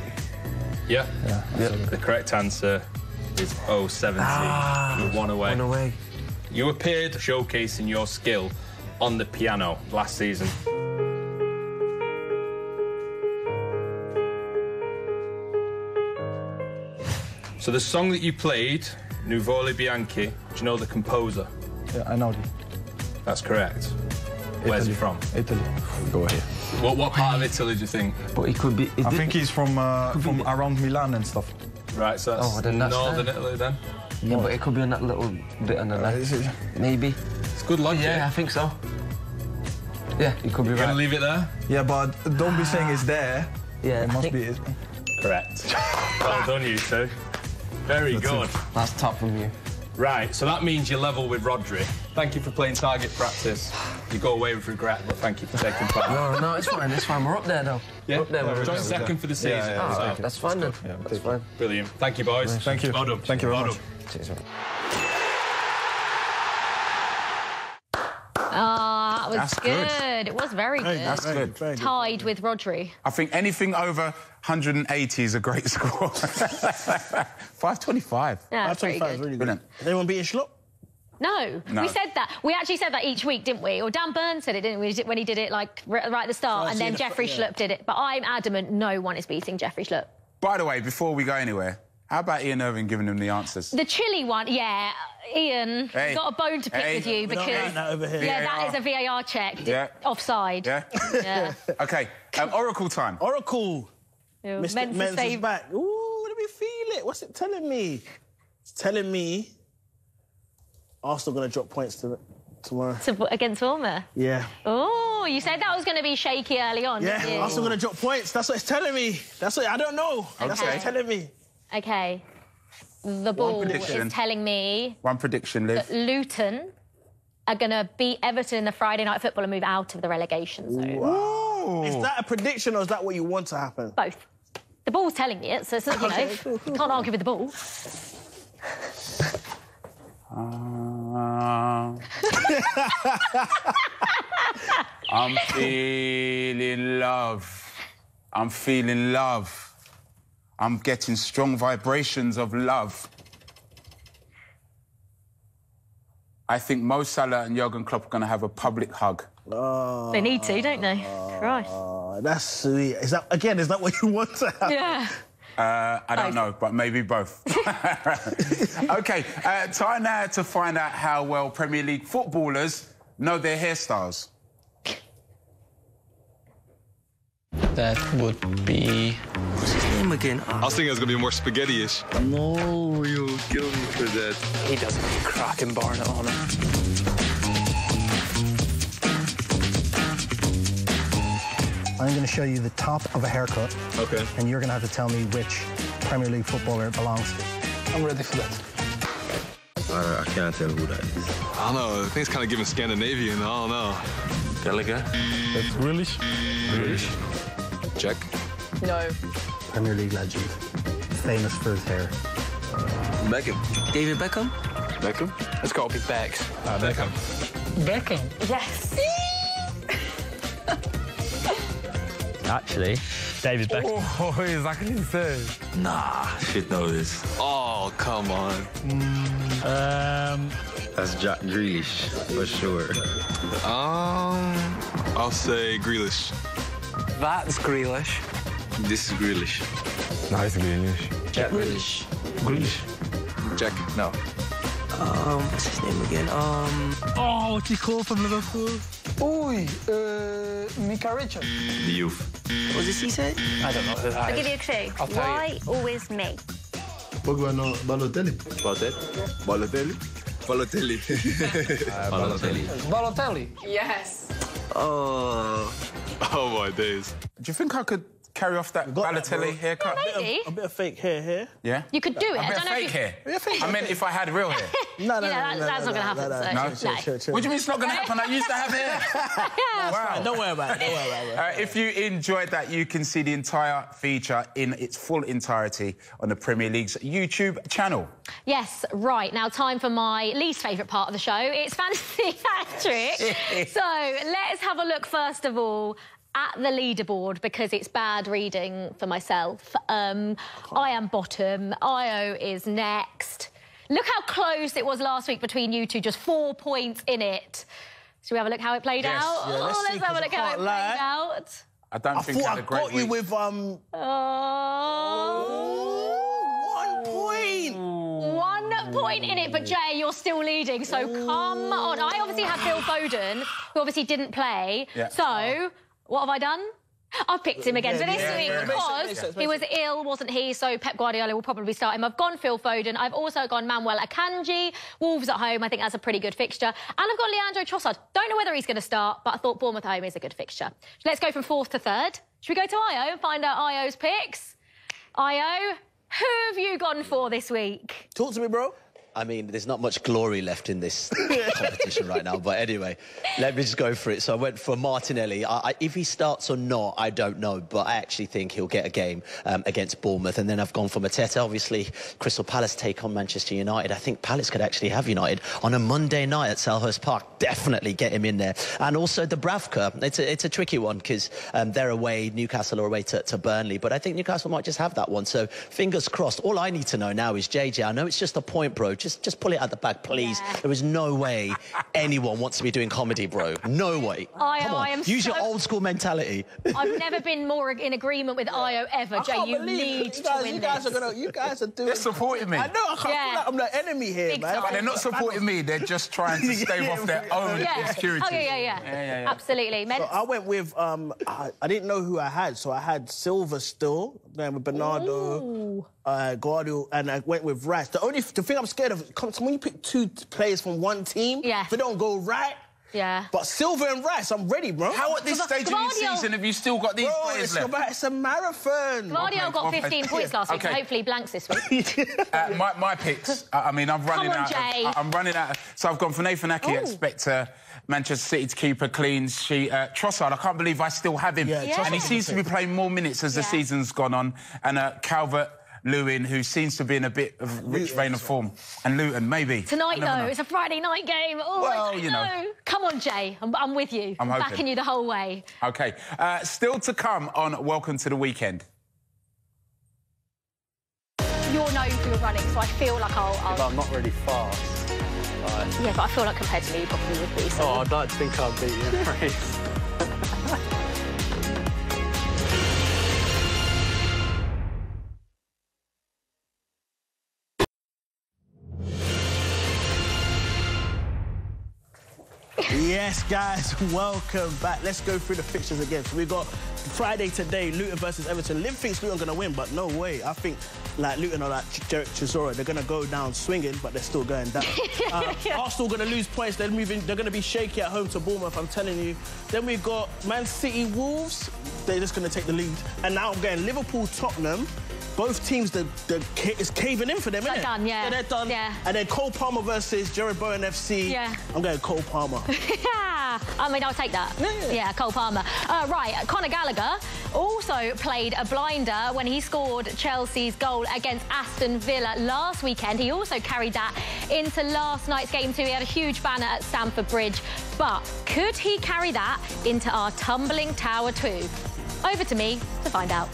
Yeah. Yeah. The correct answer is 017. Ah. You're one away. One away. You appeared showcasing your skill on the piano last season. So the song that you played, Nuvole Bianche, do you know the composer? Yeah, I know. That's correct. Where's he from? Italy. Go ahead. What, what part of Italy do you think? But he could be. I did- think he's from uh, from around Milan and stuff. Right, so that's Oh, then that's northern fair. Italy then. Yeah, but it could be on that little bit on the Uh, left. it- Maybe. It's good logic. Yeah, I think so. Yeah, you could be You're gonna leave it there? Yeah, but don't be saying it's there. Yeah, It I must think be. It. Correct. well done, you two. Very That's good. that's top from you. Right, so that means you're level with Rodri. Thank you for playing target practice. You go away with regret, but thank you for taking part. No, no, it's fine. It's fine. We're up there though. Yeah, We're up there. We're joint there. second for the season. yeah, so Oh, that's fine then. Yeah, That's take fine. Brilliant. Thank you, boys. Thank you. Well done. Thank you very well much. Done. Cheers, mate. Ah, that was That's good. good. It was very good. That's good. Tied with Rodri. I think anything over 180 is a great score. 525. Yeah, that's pretty 25 is really good. Brilliant. Is anyone beating Schlupp? No, No. we said that. We actually said that each week, didn't we? Or Dan Burns said it, didn't we? When he did it like right at the start, Right, and so then the- Jeffrey yeah. Schlupp did it. But I'm adamant no one is beating Jeffrey Schlupp. By the way, before we go anywhere, how about Ian Irving giving them the answers? The chilly one, yeah. Ian, Hey. got a bone to pick Hey. with you We don't because like that over here. yeah, VAR. that is a VAR check. Yeah. Offside. Yeah? Yeah. Okay, um, Oracle time. Oracle. Ew, Mr. meant to Men's is back. Ooh, let me feel it. What's it telling me? It's telling me Arsenal going to drop points to, tomorrow. to- against Bournemouth. Yeah. Oh, you said that was going to be shaky early on. Yeah, didn't you? Arsenal going to drop points. That's what it's telling me. That's what I don't know. That's what it's telling me. Okay. The ball is telling me One prediction, Liv. that Luton are going to beat Everton in the Friday night football and move out of the relegation zone. Ooh. Is that a prediction or is that what you want to happen? Both. The ball's telling me it, so it's, you know, Okay, cool, cool, you can't argue with the ball. Uh, I'm feeling love. I'm feeling love. I'm getting strong vibrations of love. I think Mo Salah and Jurgen Klopp are going to have a public hug. They need to, don't they? Christ. Oh, that's sweet. Is that again? Is that what you want to happen? Yeah. Uh, I don't Both. know, but maybe both. okay, uh, time now to find out how well Premier League footballers know their hairstyles. That would be. What's his name again? I was thinking it was gonna be more spaghetti-ish. No, you'll kill me for that. He doesn't have a cracking barnet on him. I'm going to show you the top of a haircut, Okay. and you're going to have to tell me which Premier League footballer it belongs to. I'm ready for that. I, I can't tell who that is. I don't know. I think it's kind of giving Scandinavian. I don't know. Gallagher? That's Grealish. British. Check. No. Premier League legend, famous for his hair. Beckham. David Beckham? Beckham. It's got to be Bex. Uh, Beckham. Yes. Actually, David Beckham. Oh, exactly the same. Nah, should know this. Oh, come on. Um, That's Jack Grealish, for sure. Um, I'll say Grealish. That's Grealish. This is Grealish. Nice Grealish. Jack Grealish. Grealish. Jack. No. Um, what's his name again? Um, oh, what's he called from Liverpool? Oi, uh, Micah Richards. The youth. what was this he said? I don't know I'll give you a clue. I'll tell Why always me? Pogba no Balotelli. Balotelli? Balotelli. Balotelli. Balotelli. Yes. Oh, Oh my days. Do you think I could carry off that got that, Balotelli bro. haircut? Maybe. A bit of fake hair here. Yeah? You could do it. A I bit don't of know fake you- hair. I meant if I had real hair. No, no, Yeah, no, no, that's no, not gonna happen, no, so- no, No? chill, chill, chill. What do you mean it's not going to happen? I used to have hair. yeah. wow. Don't worry about it. Don't worry about it. Uh, if you enjoyed that, you can see the entire feature in its full entirety on the Premier League's YouTube channel. Yes, right. Now, time for my least favourite part of the show. It's Fantasy Hat Trick. so let's have a look, first of all, at the leaderboard because it's bad reading for myself. Um, I am bottom. Ayo is next. Look how close it was last week between you two, just four points in it. Should we have a look how it played Yes. out? Yeah, let's oh, let's have a look how it can't played out. I don't I think I thought had I a great got you with um Oh. one point. One point in it, but Jay, you're still leading, so come on. I obviously had Phil Foden, who obviously didn't play. Yeah. So, what have I done? I've picked him again Yeah, for this yeah, week yeah. Because he was ill, wasn't he? So Pep Guardiola will probably start him. I've gone Phil Foden. I've also gone Manuel Akanji. Wolves at home. I think that's a pretty good fixture. And I've got Leandro Trossard. Don't know whether he's going to start, but I thought Bournemouth home is a good fixture. Let's go from fourth to third. Should we go to Ayo and find out Ayo's picks? Ayo, who have you gone for this week? Talk to me, bro. I mean, there's not much glory left in this competition right now. But anyway, let me just go for it. So I went for Martinelli. I, I, if he starts or not, I don't know. But I actually think he'll get a game um, against Bournemouth. And then I've gone for Mateta. Obviously, Crystal Palace take on Manchester United. I think Palace could actually have United on a Monday night at Selhurst Park. Definitely get him in there. And also the Dubravka. It's a, it's a tricky one because um, they're away. Newcastle are away to, to Burnley. But I think Newcastle might just have that one. So fingers crossed. All I need to know now is JJ. I know it's just a point, bro. Just just pull it out the bag, please. Yeah. There is no way anyone wants to be doing comedy, bro. No way. I- Come on. I am Use so- your old school mentality. I've never been more in agreement with Ayo ever. I Jay, can't you need you to win you guys this. are gonna, you guys are doing. They're supporting me. I know. I can't Yeah. feel like I'm the enemy here, Big man. time. But they're not supporting me. They're just trying to stave Yeah, off their own Yeah. insecurities. Oh, yeah, yeah, yeah. Yeah, yeah, yeah. Absolutely. Men- So I went with um I, I didn't know who I had, so I had Silva still, then with Bernardo, uh, Guardiola, and I went with Rice. The only the thing I'm scared of comes when you pick two players from one team, Yeah. if it don't go right. Yeah. But Silva and Rice, I'm ready, bro. How at this Gva- stage of the season have you still got these Bro, players it's, left? about, it's a marathon. Guardiola Well got 15 played. points last week, so Okay. hopefully blanks this week. Uh, my, my picks. I I mean, I'm running on, out. Jay. Of, I'm running out. Of, so I've gone for Nathan Ake. I expect uh, Manchester City to keep a clean sheet. Uh, Trossard. I can't believe I still have him, Yeah, Yeah. and he seems to be playing more minutes as the season's gone on. And uh, Calvert. Lewin, who seems to be in a bit of rich vein of form, and Luton maybe Tonight, I though, know. it's a Friday night game. Oh, I Well, don't you know. know. Come on, Jay. I'm, I'm with you. I'm hoping. backing you the whole way. Okay, uh, still to come on Welcome to the Weekend. You're known for your running, so I feel like I'll. I'll I'm not really fast. Like, yeah, but I feel like compared to me, you probably would be. So. oh, I'd like to think I'd beat you in a race. Yes, guys, welcome back. Let's go through the fixtures again. So we've got Friday today, Luton versus Everton. Liv thinks Luton going to win, but no way. I think like Luton are like Ch- Chisora. They're going to go down swinging, but they're still going down. uh, Arsenal going to lose points. They're moving. They're going to be shaky at home to Bournemouth. I'm telling you. Then we've got Man City, Wolves. They're just going to take the lead. And now I'm going Liverpool, Tottenham. Both teams, the the is caving in for them, They're isn't it? done, yeah. they're done. Yeah. And then Cole Palmer versus Jarrod Bowen FC. Yeah. I'm going Cole Palmer. yeah. I mean, I'll take that. Yeah, Cole Palmer. Uh, right, Conor Gallagher also played a blinder when he scored Chelsea's goal against Aston Villa last weekend. He also carried that into last night's game too. He had a huge banner at Stamford Bridge. But could he carry that into our tumbling tower too? Over to me to find out.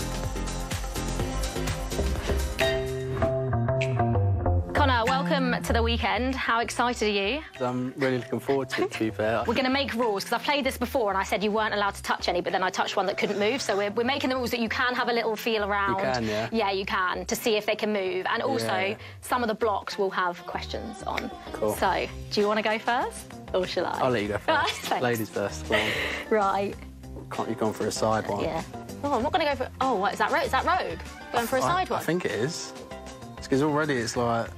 Welcome to the weekend. How excited are you? I'm really looking forward to it, to be fair. We're going to make rules because I've played this before and I said you weren't allowed to touch any, but then I touched one that couldn't move. So we're, we're making the rules that you can have a little feel around. You can, yeah? Yeah, you can to see if they can move. And also, Yeah. some of the blocks will have questions on. Cool. So, do you want to go first? Or shall I? I'll let you go first. Ladies first. Right. Can't you go for a side one? Yeah. Oh, I'm not going to go for. Oh, what is that? Ro- Is that Rogue? Going for a I- side one? I think it is. Because already it's like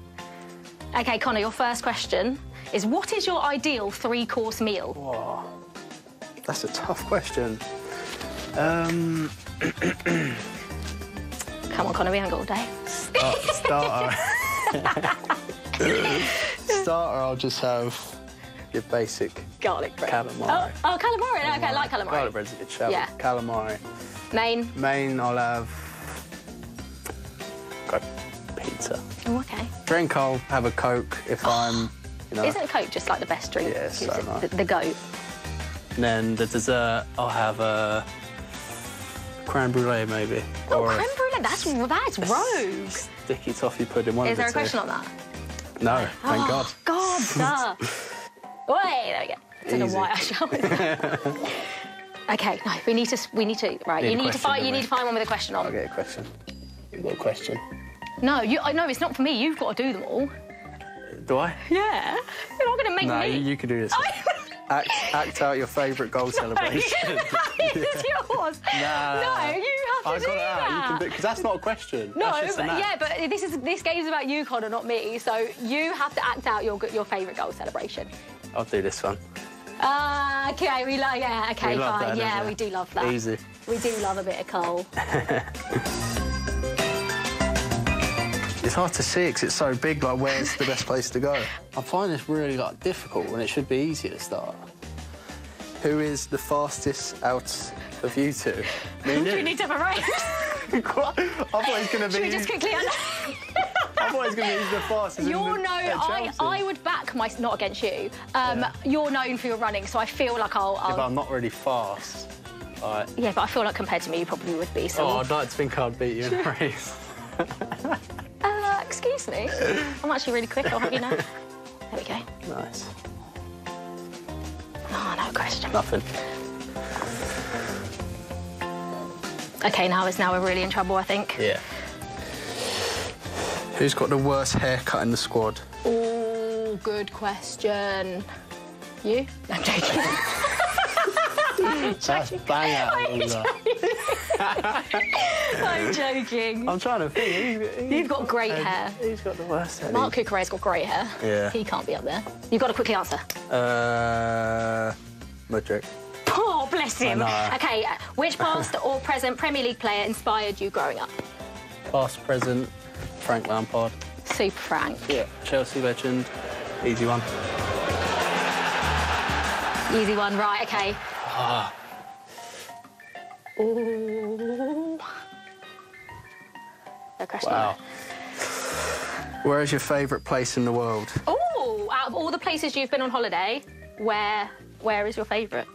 Okay, Conor, your first question is what is your ideal three course meal? that's a tough question. Um, Come on, Conor, we haven't got all day. start, starter. starter. I'll just have your basic Garlic bread. calamari. Oh, oh calamari. Okay, I like calamari. Garlic bread's a good shout. Yeah. Calamari. Main. Main, I'll have pizza. Oh, okay. Drink, I'll have a Coke if I'm, you know. Isn't Coke just like the best drink? Yeah, so nice. the, the goat. And then the dessert, I'll have a creme brulee maybe. Oh, or creme brulee. That's that's rogue. sticky toffee pudding. One Is there the a question two. on that? No, oh, thank oh, God. God, duh. Wait, there we go. I don't know Easy. why I shouted. okay, no, we need to. We need to. Right, Need you need to find. You need to find one with a question on. I'll get a question. A question? No, you. I know it's not for me. You've got to do them all. Do I? Yeah. You're not going to make no, me. you, you can do this. act, act out your favourite goal celebration. it's yours. Nah. No, you have to got do it out. You that. because that's not a question. No, but, yeah, but this is this game's about you, Conor, not me. So you have to act out your your favourite goal celebration. I'll do this one. Uh, okay, we love. Yeah, okay, We fine. that, yeah, we we? do love that. Easy. We do love a bit of coal. It's hard to see because it's so big. Like, where's the best place to go? I find this really like difficult when it should be easy to start. Who is the fastest out of you two? Me do we need to have a race? I thought it was going to Should be. we just quickly? I thought it was going to be the fastest. You're the- known. I, I would back my not against you. Um, You're known for your running, so I feel like I'll. Yeah, I'll but I'm not really fast. Like, yeah, but I feel like compared to me, you probably would be. So. oh, I'd like to think I'd beat you in a race. Uh, excuse me. I'm actually really quick. I'll have you know. There we go. Nice. Oh, no question. Nothing. Okay, now is now we're really in trouble. I think. Yeah. Who's got the worst haircut in the squad? Oh, good question. You? I'm joking. That's bang out of order. I'm joking. I'm trying to think. Who- who- You've got great hair. He's got the worst hair? Marc Cucurella's got great hair. Yeah. He can't be up there. You've got to quickly answer. Uh, Mudryk. Oh, bless him. Okay, uh, which past or present Premier League player inspired you growing up? Past, present, Frank Lampard. Super Frank. Yeah. Chelsea legend. Easy one. Easy one, right, okay. Ah. Ooh. No question. Wow. Where is your favourite place in the world? Oh, out of all the places you've been on holiday, where where is your favourite?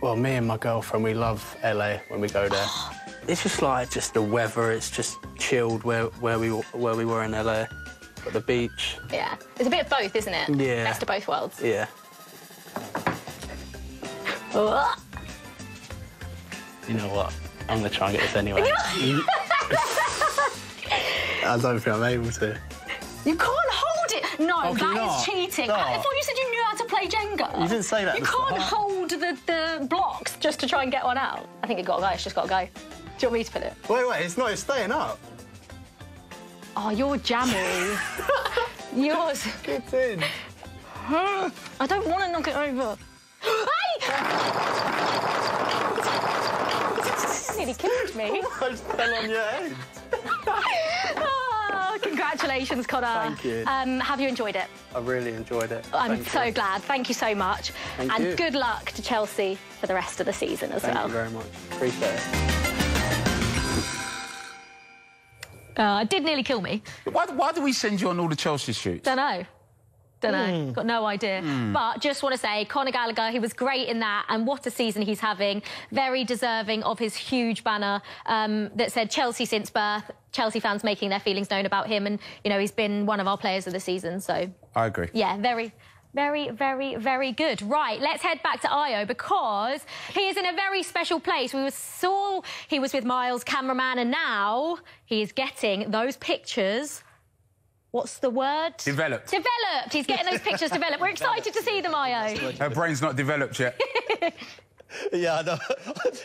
Well, me and my girlfriend, we love LA when we go there. it's just like just the weather. It's just chilled where where we where we were in LA. Got the beach. Yeah, it's a bit of both, isn't it? Yeah. Best of both worlds. Yeah. Ugh. You know what? I'm gonna try and get this anyway. I don't think I'm able to. You can't hold it. No, Oh, that can is you not? cheating. No. I thought you said you knew how to play Jenga. You didn't say that You can't start. hold the, the blocks just to try and get one out. I think it got to go. It's just got to go. Do you want me to put it? Wait, wait, it's not. It's staying up. Oh, you're jammy. Yours. It's in. I don't want to knock it over. Ah! Hey! nearly killed me. I fell on your head. Oh, congratulations, Conor. Thank you. Um, have you enjoyed it? I really enjoyed it. I'm Thank so you. glad. Thank you so much. Thank and you. good luck to Chelsea for the rest of the season as Thank well. Thank you very much. Appreciate it. Uh, it did nearly kill me. Why, why do we send you on all the Chelsea shoots? Don't know. Don't know. Hmm. Got no idea. But just want to say, Conor Gallagher, he was great in that, and what a season he's having. Very deserving of his huge banner um, that said Chelsea since birth. Chelsea fans making their feelings known about him, and you know he's been one of our players of the season. So I agree. yeah, very. Very, very, very good. Right, let's head back to Ayo because he is in a very special place. We saw he was with Miles, cameraman, and now he is getting those pictures. What's the word? Developed. Developed. He's getting those pictures developed. We're excited to see them, Ayo. Her brain's not developed yet. Yeah, I know.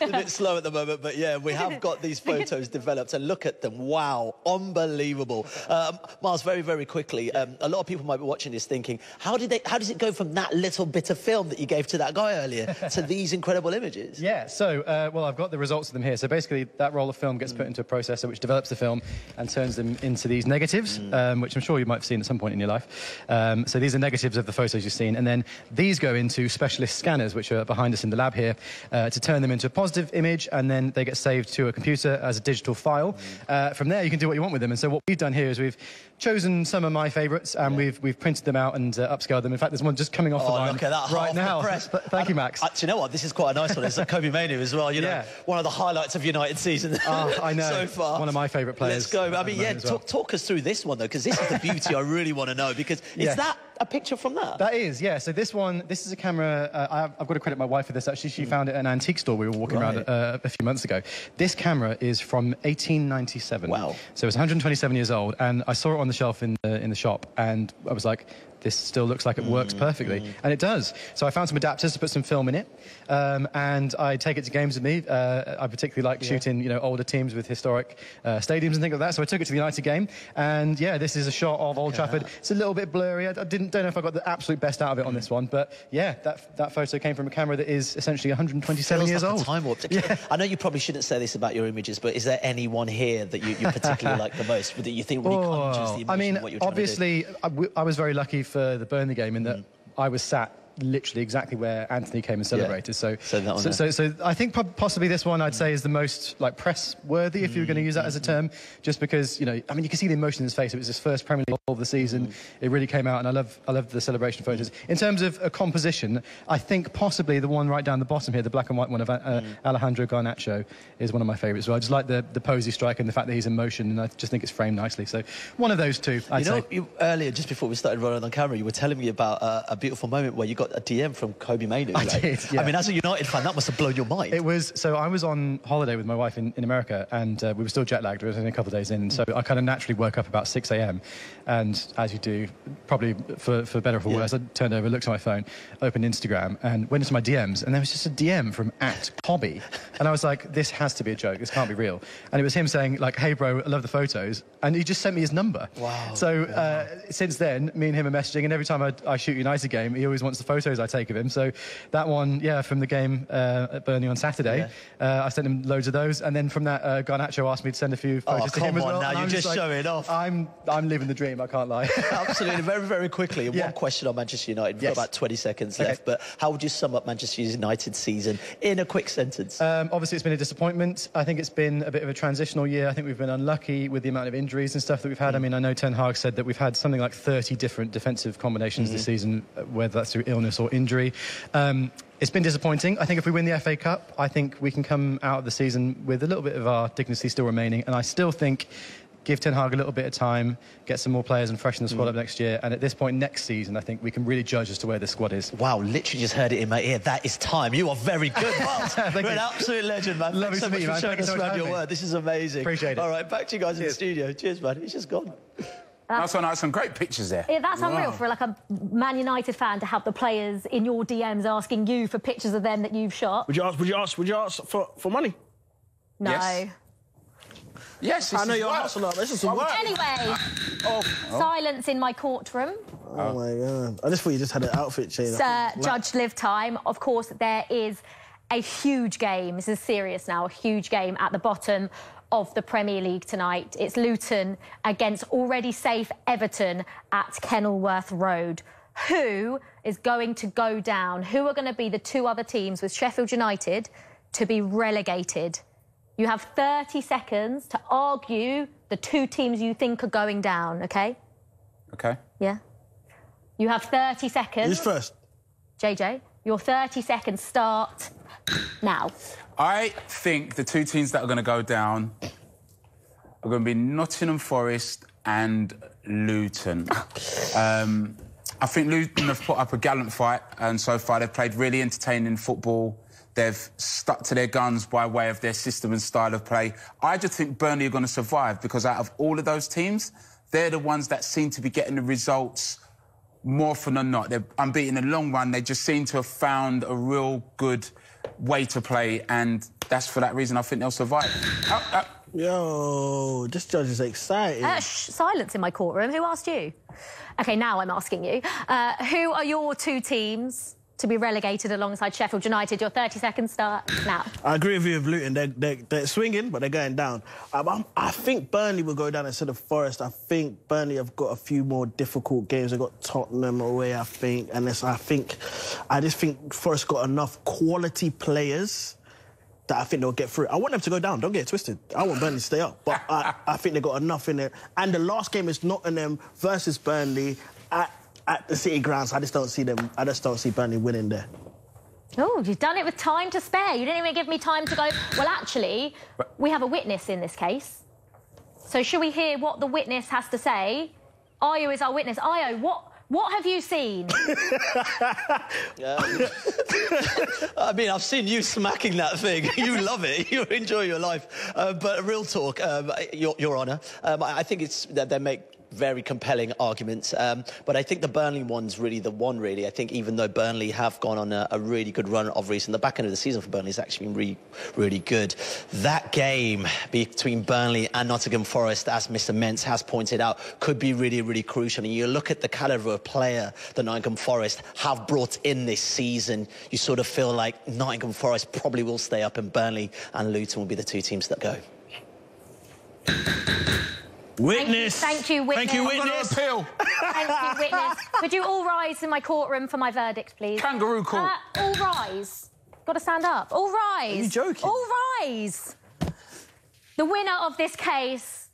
a bit slow at the moment, but yeah, we have got these photos developed and look at them. Wow, unbelievable. Um, Miles, very, very quickly, um, a lot of people might be watching this thinking, how did they? How does it go from that little bit of film that you gave to that guy earlier to these incredible images? Yeah, so, uh, well, I've got the results of them here. So basically, that roll of film gets put into a processor which develops the film and turns them into these negatives, um, which I'm sure you might have seen at some point in your life. Um, so these are negatives of the photos you've seen. And then these go into specialist scanners, which are behind us in the lab here, uh, to turn them into a positive image. And then they get saved to a computer as a digital file. Uh, from there, you can do what you want with them. And so what we've done here is we've chosen some of my favourites and we've, we've printed them out and uh, upscaled them. In fact, there's one just coming off the Oh, line look at that. right now. The press. Thank you, Max. Uh, do you know what? This is quite a nice one. It's like Kobbie Mainoo as well. You know, Yeah. one of the highlights of United season Oh, I know. so far. One of my favourite players Let's go. I mean, yeah, well. talk, talk us through this one though, because this is the beauty I really want to know. Because Yeah. is that a picture from that? That is, yeah. So this one, this is a camera. Uh, I've, I've got to credit my wife for this. Actually, she found it at an antique store we were walking around uh, a few months ago. This camera is from 1897. Wow. So it's 127 years old, and I saw it on the shelf in the, in the shop, and I was like. This still looks like it works perfectly, and it does. So I found some adapters to put some film in it, um, and I take it to games with me. Uh, I particularly like shooting, you know, older teams with historic uh, stadiums and things like that. So I took it to the United game, and yeah, this is a shot of Old Trafford. It's a little bit blurry. I, I didn't don't know if I got the absolute best out of it on this one, but yeah, that that photo came from a camera that is essentially 127 Feels years like old. Time warp. I know you probably shouldn't say this about your images, but is there anyone here that you, you particularly like the most, that you think really conjures the emotion I mean, of what you're trying to do? obviously, I, w- I was very lucky for the Burnley game in that Mm. I was sat literally exactly where Antony came and celebrated. So, So so, so, so I think possibly this one I'd say is the most like press worthy, if you were going to use that as a term, just because you know, I mean, you can see the emotion in his face. It was his first Premier League goal of the season. It really came out, and I love, I love the celebration photos. In terms of a composition, I think possibly the one right down the bottom here, the black and white one of uh, Alejandro Garnacho, is one of my favourites. Well, I just like the the pose he strike and the fact that he's in motion, and I just think it's framed nicely. So, one of those two, I'd you know, you, earlier, just before we started rolling on camera, you were telling me about uh, a beautiful moment where you got a DM from Kobbie Mainoo. I like- did, yeah. I mean, as a United fan, that must have blown your mind. It was so I was on holiday with my wife in, in America, and uh, we were still jet lagged. We were only a couple of days in, so I kind of naturally woke up about 6 a.m. And as you do, probably for, for better or for worse, I turned over, looked at my phone, opened Instagram, and went into my DMs, and there was just a DM from at Kobbie, and I was like, this has to be a joke. This can't be real. And it was him saying like, Hey, bro, I love the photos, and he just sent me his number. Wow. So uh, since then, me and him are messaging, and every time I, I shoot United game, he always wants the photos I take of him. So that one, yeah, from the game uh, at Burnley on Saturday, uh, I sent him loads of those, and then from that, uh, Garnacho asked me to send a few Oh, photos to him come as on well. now, you're I'm just like, showing off. I'm I'm living the dream. I can't lie. Absolutely. Very, very quickly. and One question on Manchester United. We've Yes. got about 20 seconds Okay. left, but how would you sum up Manchester United's season in a quick sentence? Um, obviously, it's been a disappointment. I think it's been a bit of a transitional year. I think we've been unlucky with the amount of injuries and stuff that we've had. I mean, I know Ten Hag said that we've had something like 30 different defensive combinations this Mhm. season, uh, whether that's through illness or injury. Um, it's been disappointing. I think if we win the FA Cup, I think we can come out of the season with a little bit of our dignity still remaining. And I still think give Ten Hag a little bit of time, get some more players and freshen the squad up next year. And at this point next season, I think we can really judge as to where the squad is. Wow, literally just heard it in my ear. That is time. You are very good, Miles. You're Thank an you. absolute legend, man. Lovely Thanks so much you, for showing Thank you us around your word. This is amazing. Appreciate it. All right, back to you guys in the studio. Cheers, man. He's just gone. Nice one, nice, some great pictures there. Yeah, that's unreal for like a Man United fan to have the players in your DMs asking you for pictures of them that you've shot. Would you ask? Would you ask? Would you ask for, for money? No. Yes. Yes, I this know you're a work. hustler. This is some work. Anyway, Oh. silence in my courtroom. Oh my god! I just thought you just had an outfit change. Sir Judge Live Time. Of course, there is a huge game. This is serious now. A huge game at the bottom of the Premier League tonight. It's Luton against already safe Everton at Kenilworth Road. Who is going to go down? Who are going to be the two other teams with Sheffield United to be relegated? You have 30 seconds to argue the two teams you think are going down, okay? Okay. Yeah. You have 30 seconds. Who's first? JJ, your 30 seconds start now. I think the two teams that are going to go down are going to be Nottingham Forest and Luton. Um, I think Luton have put up a gallant fight, and so far they've played really entertaining football. They've stuck to their guns by way of their system and style of play. I just think Burnley are going to survive because out of all of those teams, they're the ones that seem to be getting the results more often than not. They're unbeaten in the long run. They just seem to have found a real good way to play, and that's for that reason I think they'll survive. Oh, oh. Yo, this judge is excited. Uh, shh, silence in my courtroom. Who asked you? OK, now I'm asking you. Uh, who are your two teams to be relegated alongside Sheffield United? Your 30 seconds start now. I agree with you with Luton. They're, they're, they're swinging, but they're going down. Um, I think Burnley will go down instead of Forest. I think Burnley have got a few more difficult games. They've got Tottenham away, I think. And I think, I just think Forest got enough quality players that I think they'll get through. I want them to go down. Don't get twisted. I want Burnley to stay up, but I, I think they got enough in there. And the last game is Nottingham versus Burnley at, at the City Grounds. I just don't see them. I just don't see Burnley winning there. Oh, you've done it with time to spare. You didn't even give me time to go. Well, actually, we have a witness in this case. So, should we hear what the witness has to say? Ayo is our witness. Ayo, what what have you seen? I mean, I've seen you smacking that thing. You love it. You enjoy your life. Uh, but real talk, um, Your, Your Honour, um, I I think it's that they make very compelling arguments. Um, but I think the Burnley one's really the one, really. I think even though Burnley have gone on a, a really good run of recent, the back end of the season for Burnley has actually been really, really good. That game between Burnley and Nottingham Forest, as Mr. Mentz has pointed out, could be really, really crucial. And you look at the calibre of player that Nottingham Forest have brought in this season, you sort of feel like Nottingham Forest probably will stay up and Burnley and Luton will be the two teams that go. Witness. Thank you, witness. Thank you, witness. appeal. Thank you, witness. Could you all rise in my courtroom for my verdict, please? Kangaroo court. Uh, all rise. Got to stand up. All rise. Are you joking? All rise. The winner of this case,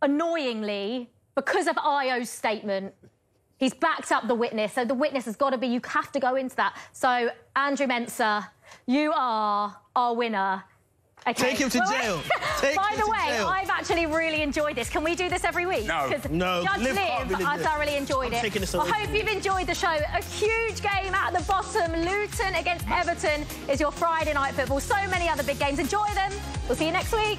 annoyingly, because of Ayo's statement, he's backed up the witness. So the witness has got to be, you have to go into that. So, Andrew Mensah, you are our winner. Okay. Take him to jail. Take By him the to way, jail. I've actually really enjoyed this. Can we do this every week? No. 'Cause No, Judge Liv Liv, I thoroughly enjoyed I'm it. taking this I hope from you've enjoyed the show. A huge game at the bottom. Luton against Everton is your Friday night football. So many other big games. Enjoy them. We'll see you next week.